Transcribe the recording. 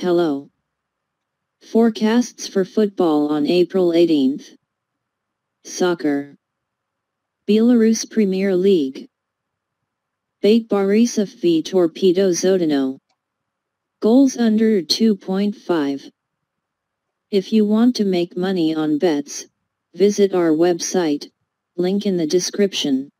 Hello. Forecasts for football on April 18th. Soccer. Belarus Premier League. Bate Borisov v Torpedo Zhodino. Goals under 2.5. If you want to make money on bets, visit our website, link in the description.